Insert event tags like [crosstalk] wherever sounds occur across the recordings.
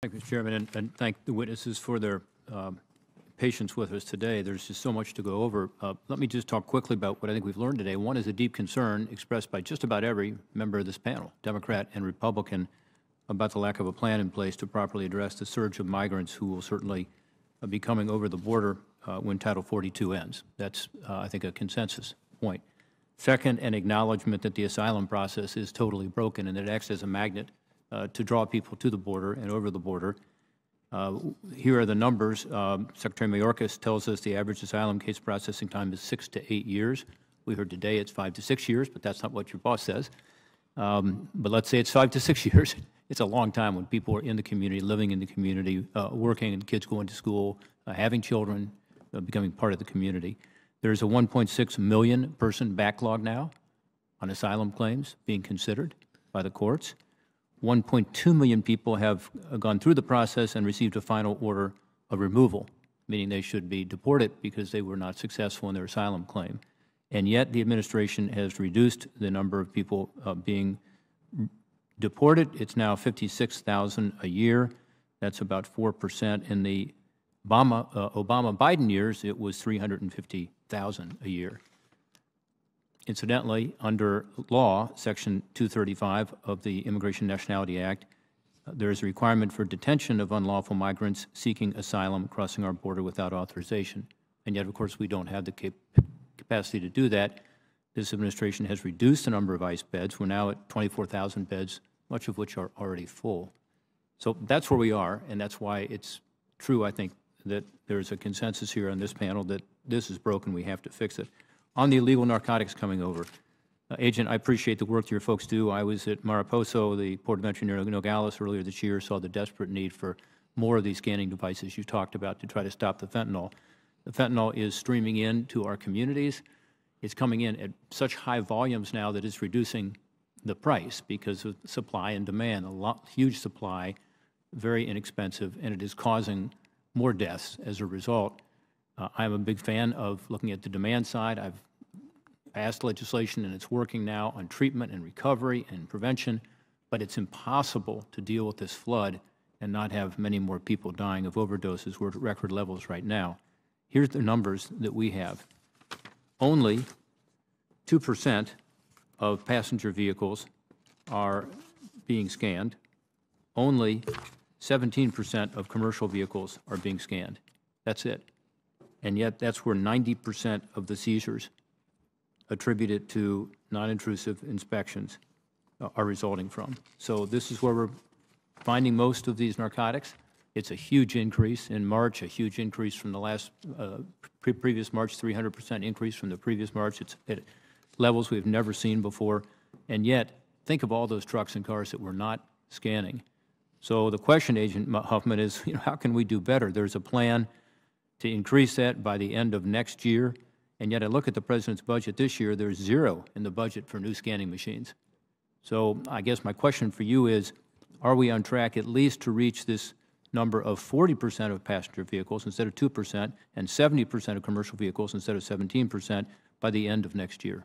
Thank you, Mr. Chairman, and, and thank the witnesses for their um, patience with us today. There's just so much to go over. Uh, let me just talk quickly about what I think we've learned today. One is a deep concern expressed by just about every member of this panel, Democrat and Republican, about the lack of a plan in place to properly address the surge of migrants who will certainly uh, be coming over the border uh, when Title 42 ends. That's, uh, I think, a consensus point. Second, an acknowledgement that the asylum process is totally broken and that it acts as a magnet to draw people to the border and over the border. Uh, here are the numbers. Um, Secretary Mayorkas tells us the average asylum case processing time is six to eight years. We heard today it's five to six years, but that's not what your boss says. Um, but let's say it's five to six [laughs] years. It's a long time when people are in the community, living in the community, uh, working, and kids going to school, uh, having children, uh, becoming part of the community. There's a 1.6 million person backlog now on asylum claims being considered by the courts. 1.2 million people have gone through the process and received a final order of removal, meaning they should be deported because they were not successful in their asylum claim. And yet the administration has reduced the number of people uh, being deported. It's now 56,000 a year. That's about 4%. In the Obama, uh, Obama Biden years, it was 350,000 a year. Incidentally, under law, Section 235 of the Immigration Nationality Act, uh, there is a requirement for detention of unlawful migrants seeking asylum crossing our border without authorization. And yet, of course, we don't have the cap capacity to do that. This administration has reduced the number of ICE beds. We're now at 24,000 beds, much of which are already full. So that's where we are, and that's why it's true, I think, that there's a consensus here on this panel that this is broken, we have to fix it. On the illegal narcotics coming over, uh, Agent, I appreciate the work your folks do. I was at Mariposa, the port of entry near Nogales earlier this year, saw the desperate need for more of these scanning devices you talked about to try to stop the fentanyl. The fentanyl is streaming in to our communities. It's coming in at such high volumes now that it's reducing the price because of supply and demand. A lot, huge supply, very inexpensive, and it is causing more deaths as a result. Uh, I'm a big fan of looking at the demand side. I've passed legislation, and it's working now on treatment and recovery and prevention, but it's impossible to deal with this flood and not have many more people dying of overdoses. We're at record levels right now. Here's the numbers that we have. Only 2% of passenger vehicles are being scanned. Only 17% of commercial vehicles are being scanned. That's it. And yet, that's where 90% of the seizures attributed to non-intrusive inspections uh, are resulting from. So this is where we're finding most of these narcotics. It's a huge increase. In March, a huge increase from the last uh, pre previous March, 300% increase from the previous March. It's at levels we've never seen before. And yet, think of all those trucks and cars that we're not scanning. So the question, Agent Huffman, is you know, how can we do better? There's a plan to increase that by the end of next year. And yet I look at the President's budget this year, there's zero in the budget for new scanning machines. So I guess my question for you is, are we on track at least to reach this number of 40 percent of passenger vehicles instead of 2 percent and 70 percent of commercial vehicles instead of 17 percent by the end of next year?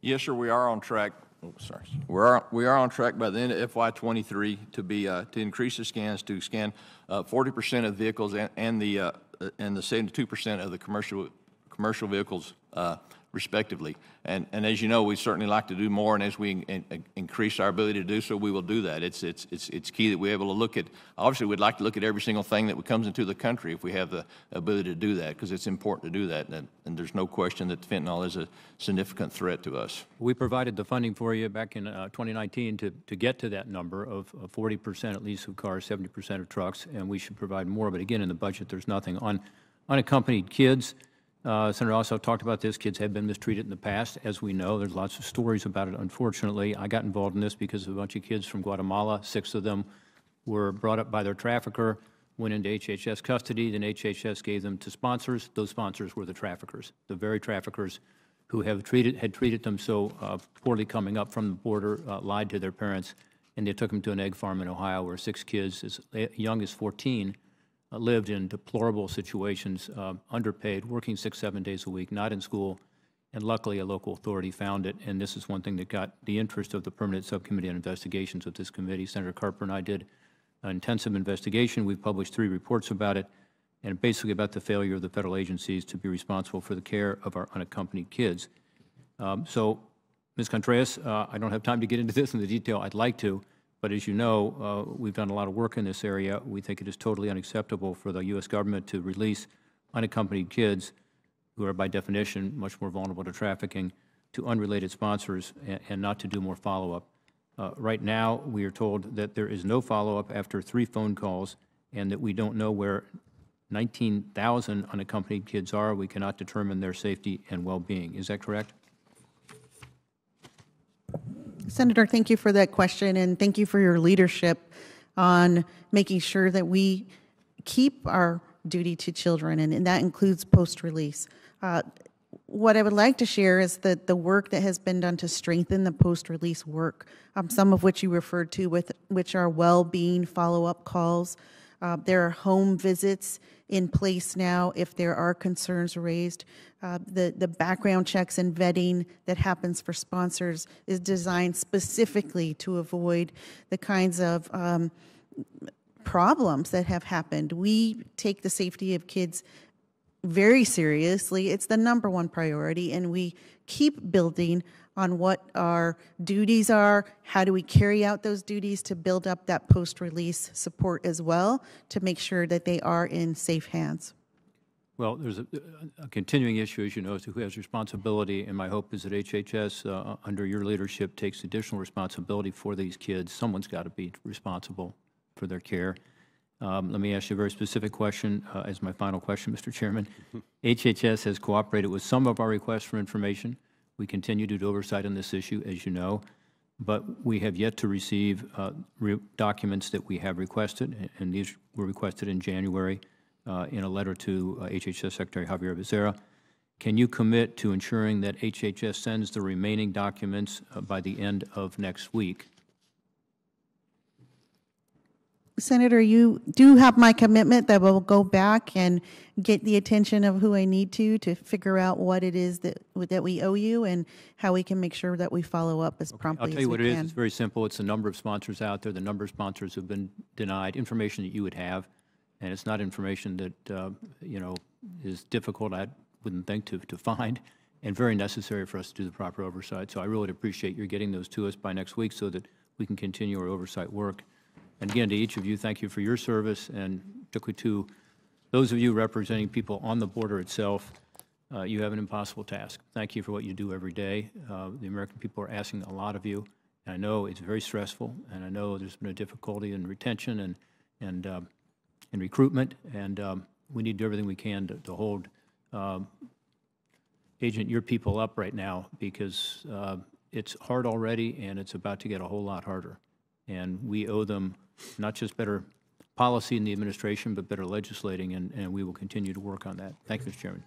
Yes, sir, we are on track. Oh, sorry. We are, we are on track by the end of FY '23 to be, uh, to increase the scans, to scan uh, 40% of vehicles and, and the, uh, and the 72% of the commercial, commercial vehicles uh, respectively. And, and as you know, we certainly like to do more, and as we in, in, increase our ability to do so, we will do that. It's, it's, it's, it's key that we're able to look at, obviously, we'd like to look at every single thing that comes into the country if we have the ability to do that, because it's important to do that. And, and, there's no question that fentanyl is a significant threat to us. We provided the funding for you back in uh, 2019 to, to get to that number of 40 percent at least of cars, 70 percent of trucks, and we should provide more. But again, in the budget, there's nothing. On unaccompanied kids, uh, Senator also talked about this. Kids have been mistreated in the past, as we know. There's lots of stories about it, unfortunately. I got involved in this because of a bunch of kids from Guatemala. Six of them were brought up by their trafficker, went into HHS custody. Then HHS gave them to sponsors. Those sponsors were the traffickers, the very traffickers who have treated, had treated them so uh, poorly coming up from the border, uh, lied to their parents, and they took them to an egg farm in Ohio where six kids, as young as 14, uh, lived in deplorable situations, uh, underpaid, working six, seven days a week, not in school, and luckily a local authority found it, and this is one thing that got the interest of the Permanent Subcommittee on Investigations of this committee. Senator Carper and I did an intensive investigation. We've published three reports about it, and basically about the failure of the federal agencies to be responsible for the care of our unaccompanied kids. Um, So, Ms. Contreras, uh, I don't have time to get into this in the detail I'd like to, but as you know, uh, we've done a lot of work in this area. We think it is totally unacceptable for the U.S. government to release unaccompanied kids, who are by definition much more vulnerable to trafficking, to unrelated sponsors and, and not to do more follow-up. Uh, Right now, we are told that there is no follow-up after three phone calls and that we don't know where 19,000 unaccompanied kids are. We cannot determine their safety and well-being. Is that correct? Senator, thank you for that question, and thank you for your leadership on making sure that we keep our duty to children, and, and that includes post-release. Uh, what I would like to share is that the work that has been done to strengthen the post-release work, um, some of which you referred to, with which are well-being follow-up calls. Uh, there are home visits in place now if there are concerns raised. Uh, the the background checks and vetting that happens for sponsors is designed specifically to avoid the kinds of um, problems that have happened. We take the safety of kids very seriously. It's the number one priority, and we keep building on what our duties are. How do we carry out those duties to build up that post release support as well to make sure that they are in safe hands? Well, there's a, a continuing issue, as you know, as to who has responsibility, and my hope is that HHS, uh, under your leadership, takes additional responsibility for these kids. Someone's got to be responsible for their care. Um, let me ask you a very specific question uh, as my final question, Mr. Chairman. [laughs] HHS has cooperated with some of our requests for information. We continue to do oversight on this issue, as you know, but we have yet to receive uh, re- documents that we have requested, and these were requested in January uh, in a letter to uh, HHS Secretary Xavier Becerra. Can you commit to ensuring that HHS sends the remaining documents uh, by the end of next week? Senator, you do have my commitment that we'll go back and get the attention of who I need to to figure out what it is that that we owe you and how we can make sure that we follow up as promptly I'll tell as you we what it is. can. It's very simple. It's the number of sponsors out there, the number of sponsors who've been denied, information that you would have, and it's not information that, uh, you know, is difficult, I wouldn't think, to, to find, and very necessary for us to do the proper oversight. So I really appreciate your getting those to us by next week so that we can continue our oversight work. And again, to each of you, thank you for your service, and particularly to those of you representing people on the border itself, uh, you have an impossible task. Thank you for what you do every day. Uh, the American people are asking a lot of you. And I know it's very stressful, and I know there's been a difficulty in retention and and um, in recruitment, and um, we need to do everything we can to, to hold um, agent your people up right now because uh, it's hard already, and it's about to get a whole lot harder. And we owe them not just better policy in the administration, but better legislating, and, and we will continue to work on that. Thank you, Mr. Chairman.